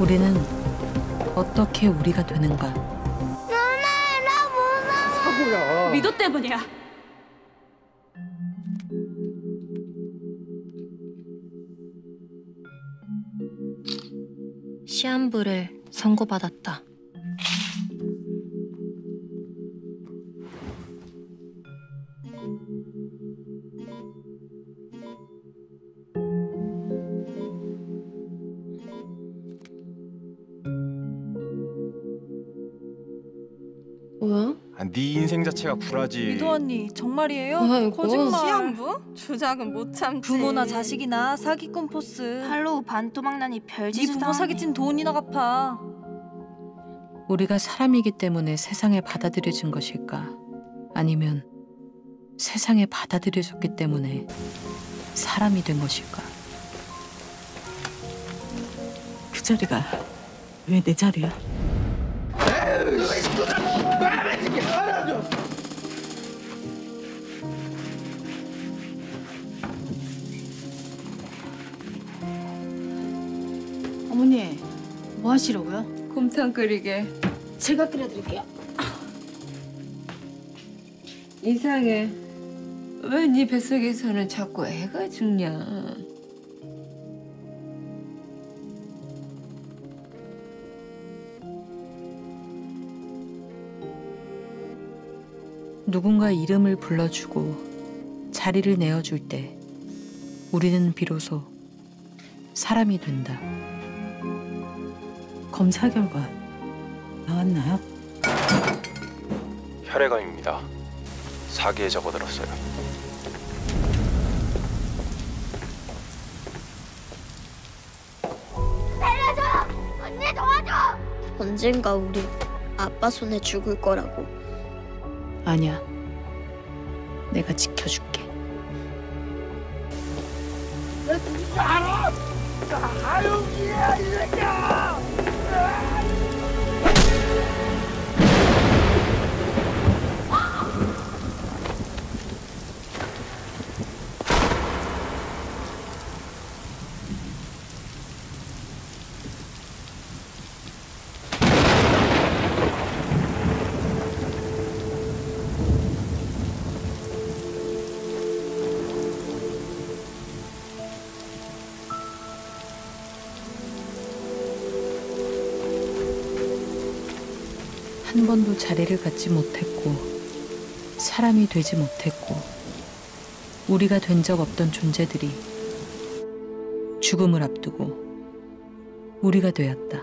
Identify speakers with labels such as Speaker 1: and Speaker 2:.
Speaker 1: 우리는 어떻게 우리가 되는가?
Speaker 2: 미도 때문이야.
Speaker 3: 시한부를 선고받았다. 뭐야?
Speaker 4: 아, 네 인생 자체가 구라지.
Speaker 5: 미도 언니 정말이에요?
Speaker 3: 뭐야, 이거?
Speaker 5: 거짓말.
Speaker 6: 시한부? 주작은 못 참지.
Speaker 5: 부모나 자식이나 사기꾼 포스.
Speaker 6: 할로우 반토막난이
Speaker 5: 네
Speaker 6: 별짓을
Speaker 5: 부모 사기친 돈이나 갚아.
Speaker 1: 우리가 사람이기 때문에 세상에 받아들여진 것일까? 아니면 세상에 받아들여졌기 때문에 사람이 된 것일까?
Speaker 7: 그 자리가 왜 내 자리야?
Speaker 8: 어머니, 뭐 하시려고요?
Speaker 9: 곰탕 끓이게
Speaker 8: 제가 끓여드릴게요.
Speaker 9: 이상해 왜 네 뱃속에서는 자꾸 애가 죽냐
Speaker 1: 누군가 이름을 불러주고 자리를 내어줄 때 우리는 비로소 사람이 된다.
Speaker 7: 검사 결과 나왔나요?
Speaker 4: 혈액암입니다. 사기에 접어들었어요.
Speaker 3: 언젠가 우리 아빠 손에 죽을 거라고.
Speaker 1: 아니야. 내가 지켜줄게. 한 번도 자리를 갖지 못했고 사람이 되지 못했고 우리가 된 적 없던 존재들이 죽음을 앞두고 우리가 되었다.